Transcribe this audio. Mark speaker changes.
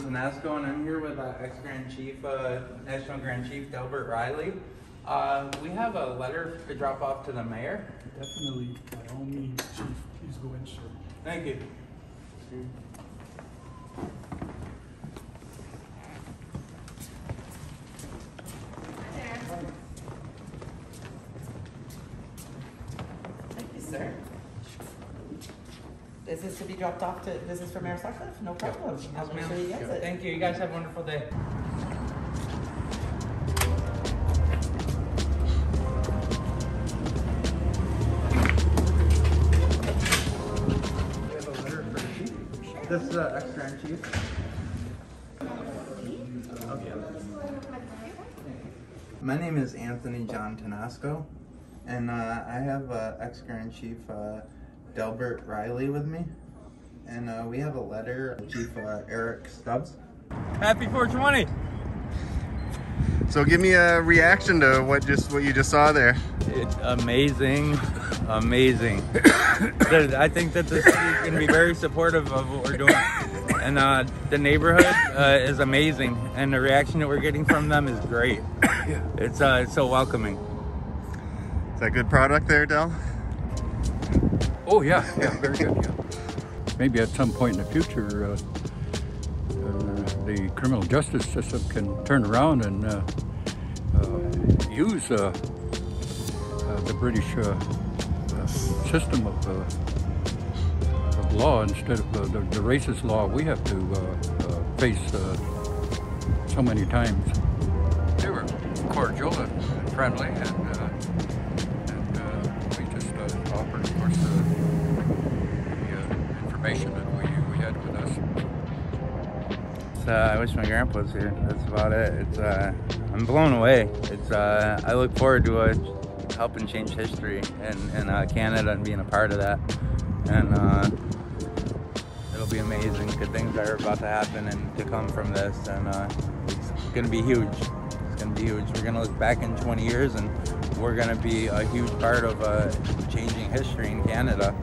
Speaker 1: John Tanasco, and I'm here with uh, ex-Grand Chief, uh, National Grand Chief Delbert Riley. Uh, we have a letter to drop off to the mayor.
Speaker 2: Definitely, by all means, Chief, please go in, sir.
Speaker 1: Thank you.
Speaker 3: Thank you, sir. Is this to be dropped off to, this is for Mayor Sutcliffe? No problem. I'll make sure he gets it.
Speaker 1: Thank you. You guys have a wonderful day. We have a letter for the chief. This is uh, ex-Grand Chief. My name is Anthony John Tanasco, and uh, I have uh, ex-Grand Chief uh, Delbert Riley with me, and uh, we have a letter of Chief uh, Eric Stubbs.
Speaker 4: Happy 420.
Speaker 5: So give me a reaction to what just what you just saw there.
Speaker 4: It's amazing, amazing. I think that the city is going to be very supportive of what we're doing. And uh, the neighborhood uh, is amazing. And the reaction that we're getting from them is great. It's, uh, it's so welcoming.
Speaker 5: Is that good product there, Del?
Speaker 6: Oh, yeah, yeah, very good, yeah. Maybe at some point in the future, uh, uh, the criminal justice system can turn around and uh, uh, use uh, uh, the British system of, of law instead of the, the racist law we have to face so many times. They were cordial and friendly, and, the, the uh, information that we, we had with us.
Speaker 1: Uh, I wish my grandpa was here. That's about it. It's uh, I'm blown away. It's uh, I look forward to uh, helping change history in, in uh, Canada and being a part of that. And uh, it'll be amazing. Good things are about to happen and to come from this. And uh, it's gonna be huge. It's gonna be huge. We're gonna look back in 20 years and we're gonna be a huge part of uh, changing history in Canada.